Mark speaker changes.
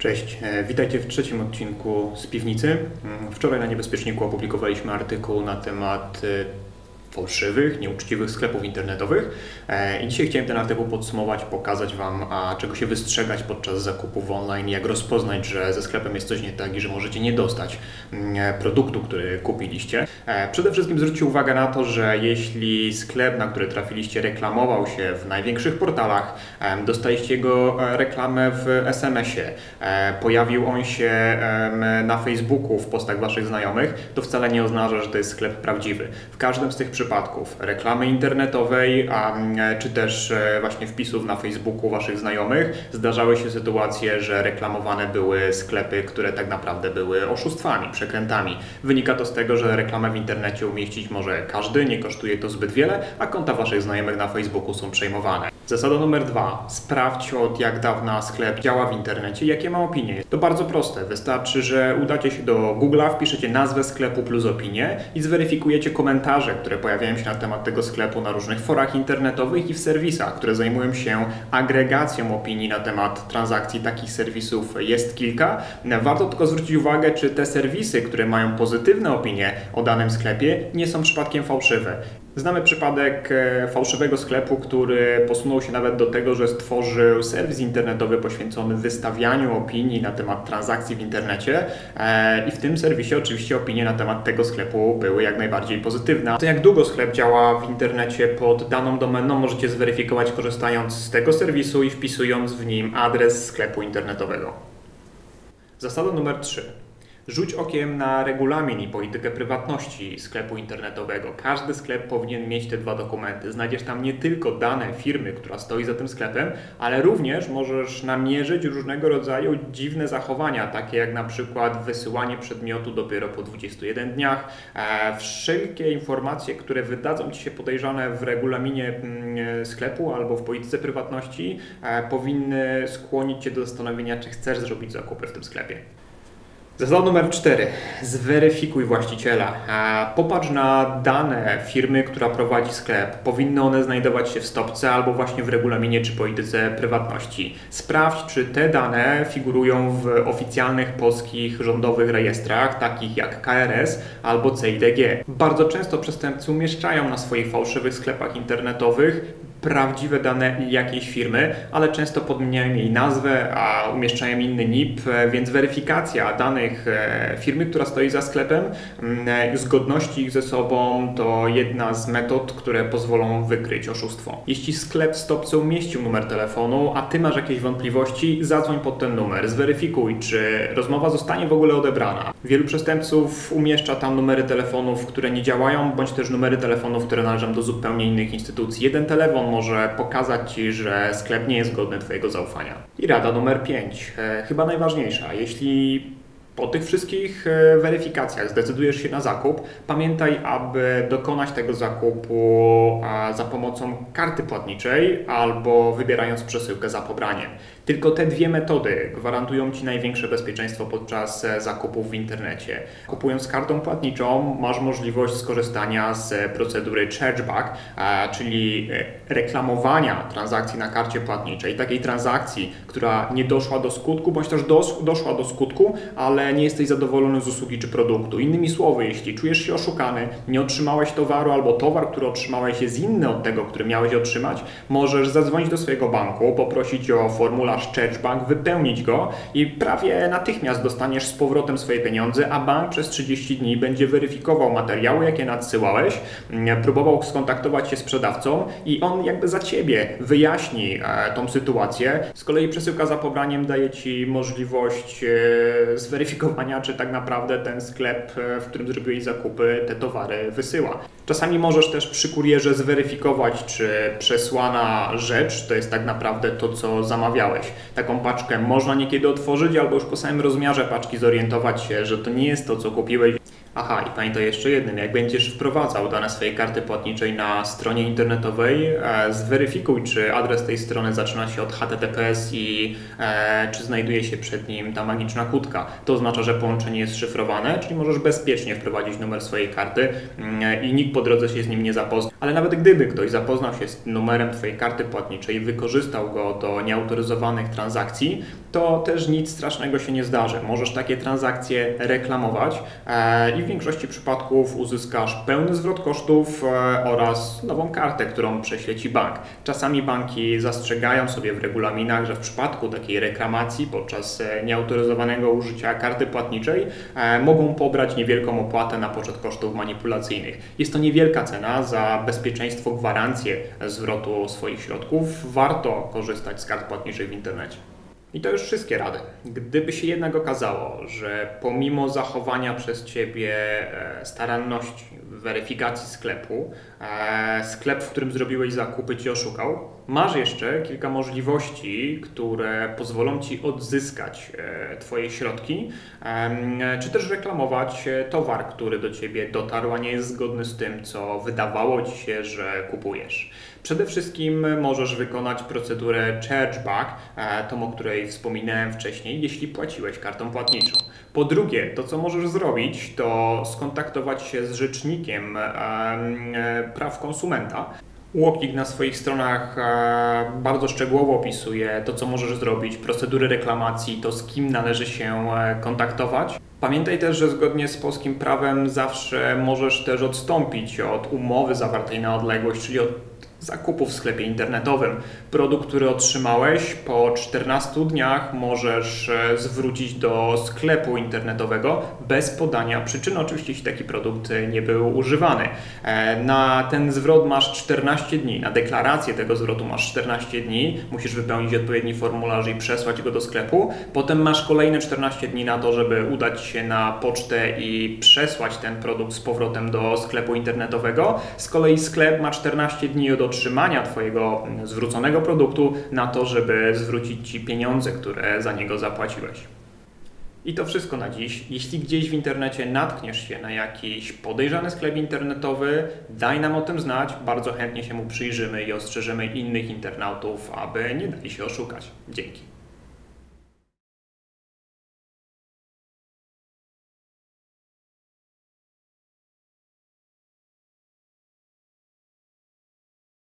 Speaker 1: Cześć, e, witajcie w trzecim odcinku z piwnicy. Mm, Wczoraj na Niebezpieczniku opublikowaliśmy artykuł na temat e, fałszywych, nieuczciwych sklepów internetowych. E, I dzisiaj chciałem ten artykuł podsumować, pokazać Wam, a czego się wystrzegać podczas zakupów online, jak rozpoznać, że ze sklepem jest coś nie tak i że możecie nie dostać mm, e, produktu, który kupiliście. E, przede wszystkim zwróćcie uwagę na to, że jeśli sklep, na który trafiliście, reklamował się w największych portalach, dostaliście jego reklamę w SMS-ie, pojawił on się na Facebooku, w postach Waszych znajomych, to wcale nie oznacza, że to jest sklep prawdziwy. W każdym z tych przypadków reklamy internetowej, a, mm, czy też e, właśnie wpisów na Facebooku waszych znajomych zdarzały się sytuacje, że reklamowane były sklepy, które tak naprawdę były oszustwami, przekrętami. Wynika to z tego, że reklamę w internecie umieścić może każdy, nie kosztuje to zbyt wiele, a konta waszych znajomych na Facebooku są przejmowane. Zasada numer dwa. Sprawdź od jak dawna sklep działa w internecie, jakie ma opinie. To bardzo proste. Wystarczy, że udacie się do Google'a, wpiszecie nazwę sklepu plus opinię i zweryfikujecie komentarze, które pojawiają się na temat tego sklepu na różnych forach internetowych i w serwisach, które zajmują się agregacją opinii na temat transakcji. Takich serwisów jest kilka. Warto tylko zwrócić uwagę, czy te serwisy, które mają pozytywne opinie o danym sklepie, nie są przypadkiem fałszywe. Znamy przypadek e, fałszywego sklepu, który posunął się nawet do tego, że stworzył serwis internetowy poświęcony wystawianiu opinii na temat transakcji w internecie e, i w tym serwisie oczywiście opinie na temat tego sklepu były jak najbardziej pozytywne. To jak długo sklep działa w internecie pod daną domeną możecie zweryfikować korzystając z tego serwisu i wpisując w nim adres sklepu internetowego. Zasada numer 3. Rzuć okiem na regulamin i politykę prywatności sklepu internetowego. Każdy sklep powinien mieć te dwa dokumenty. Znajdziesz tam nie tylko dane firmy, która stoi za tym sklepem, ale również możesz namierzyć różnego rodzaju dziwne zachowania, takie jak na przykład wysyłanie przedmiotu dopiero po 21 dniach. E, wszelkie informacje, które wydadzą Ci się podejrzane w regulaminie mm, sklepu albo w polityce prywatności, e, powinny skłonić Cię do zastanowienia, czy chcesz zrobić zakupy w tym sklepie. Zasada numer 4. Zweryfikuj właściciela. Popatrz na dane firmy, która prowadzi sklep. Powinny one znajdować się w stopce albo właśnie w regulaminie czy polityce prywatności. Sprawdź, czy te dane figurują w oficjalnych polskich rządowych rejestrach, takich jak KRS albo CIDG. Bardzo często przestępcy umieszczają na swoich fałszywych sklepach internetowych prawdziwe dane jakiejś firmy, ale często podmieniają jej nazwę, a umieszczają inny NIP, więc weryfikacja danych e, firmy, która stoi za sklepem, mm, zgodności ich ze sobą to jedna z metod, które pozwolą wykryć oszustwo. Jeśli sklep w stopce umieścił numer telefonu, a ty masz jakieś wątpliwości, zadzwoń pod ten numer, zweryfikuj, czy rozmowa zostanie w ogóle odebrana. Wielu przestępców umieszcza tam numery telefonów, które nie działają, bądź też numery telefonów, które należą do zupełnie innych instytucji. Jeden telefon może pokazać Ci, że sklep nie jest godny Twojego zaufania. I rada numer 5, e, chyba najważniejsza. Jeśli po tych wszystkich e, weryfikacjach zdecydujesz się na zakup, pamiętaj, aby dokonać tego zakupu za pomocą karty płatniczej albo wybierając przesyłkę za pobraniem. Tylko te dwie metody gwarantują Ci największe bezpieczeństwo podczas e, zakupów w internecie. Kupując kartą płatniczą masz możliwość skorzystania z procedury chargeback, czyli e, reklamowania transakcji na karcie płatniczej, takiej transakcji, która nie doszła do skutku, bądź też doszła do skutku, ale nie jesteś zadowolony z usługi czy produktu. Innymi słowy, jeśli czujesz się oszukany, nie otrzymałeś towaru albo towar, który otrzymałeś jest inny od tego, który miałeś otrzymać, możesz zadzwonić do swojego banku, poprosić o formularz formularz Bank, wypełnić go i prawie natychmiast dostaniesz z powrotem swoje pieniądze, a bank przez 30 dni będzie weryfikował materiały, jakie nadsyłałeś, mm, próbował skontaktować się z sprzedawcą i on jakby za ciebie wyjaśni e, tą sytuację. Z kolei przesyłka za pobraniem daje ci możliwość e, czy tak naprawdę ten sklep, e, w którym zrobiłeś zakupy, te towary wysyła. Czasami możesz też przy kurierze zweryfikować, czy przesłana rzecz to jest tak naprawdę to, co zamawiałeś. Taką paczkę można niekiedy otworzyć, albo już po samym rozmiarze paczki zorientować się, że to nie jest to, co kupiłeś. Aha, i pamiętaj jeszcze jednym, jak będziesz wprowadzał dane swojej karty płatniczej na stronie internetowej, e, zweryfikuj, czy adres tej strony zaczyna się od HTTPS i e, czy znajduje się przed nim ta magiczna kłódka. To oznacza, że połączenie jest szyfrowane, czyli możesz bezpiecznie wprowadzić numer swojej karty mm, i nikt po drodze się z nim nie zapozna. Ale nawet gdyby ktoś zapoznał się z numerem Twojej karty płatniczej i wykorzystał go do nieautoryzowanych transakcji, to też nic strasznego się nie zdarzy. Możesz takie transakcje reklamować e, i w większości przypadków uzyskasz pełny zwrot kosztów e, oraz nową kartę, którą prześle Ci bank. Czasami banki zastrzegają sobie w regulaminach, że w przypadku takiej reklamacji podczas e, nieautoryzowanego użycia karty płatniczej mogą pobrać niewielką opłatę na poczet kosztów manipulacyjnych. Jest to niewielka cena za bezpieczeństwo, gwarancję zwrotu swoich środków. Warto korzystać z kart płatniczych w internecie. I to już wszystkie rady. Gdyby się jednak okazało, że pomimo zachowania przez Ciebie e, staranności w weryfikacji sklepu, e, sklep, w którym zrobiłeś zakupy Ci oszukał, masz jeszcze kilka możliwości, które pozwolą Ci odzyskać e, Twoje środki, czy też reklamować towar, który do Ciebie dotarł, a nie jest zgodny z tym, co wydawało Ci się, że kupujesz. Przede wszystkim możesz wykonać procedurę chargeback, e, tą o której wspominałem wcześniej, jeśli płaciłeś kartą płatniczą. Po drugie, to co możesz zrobić, to skontaktować się z rzecznikiem e, praw konsumenta. Łokik na swoich stronach e, bardzo szczegółowo opisuje to, co możesz zrobić, procedury reklamacji, to z kim należy się kontaktować. Pamiętaj też, że zgodnie z polskim prawem zawsze możesz też odstąpić od umowy zawartej na odległość, czyli od zakupu w sklepie internetowym. Produkt, który otrzymałeś po 14 dniach możesz e, zwrócić do sklepu internetowego bez podania przyczyny, oczywiście jeśli taki produkt e, nie był używany. E, na ten zwrot masz 14 dni, na deklarację tego zwrotu masz 14 dni, musisz wypełnić odpowiedni formularz i przesłać go do sklepu. Potem masz kolejne 14 dni na to, żeby udać się na pocztę i przesłać ten produkt z powrotem do sklepu internetowego. Z kolei sklep ma 14 dni od otrzymania Twojego mm, zwróconego produktu na to, żeby zwrócić Ci pieniądze, które za niego zapłaciłeś. I to wszystko na dziś. Jeśli gdzieś w internecie natkniesz się na jakiś podejrzany sklep internetowy, daj nam o tym znać. Bardzo chętnie się mu przyjrzymy i ostrzeżymy innych internautów, aby nie dali się oszukać. Dzięki.